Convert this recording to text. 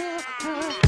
Uh, uh, uh.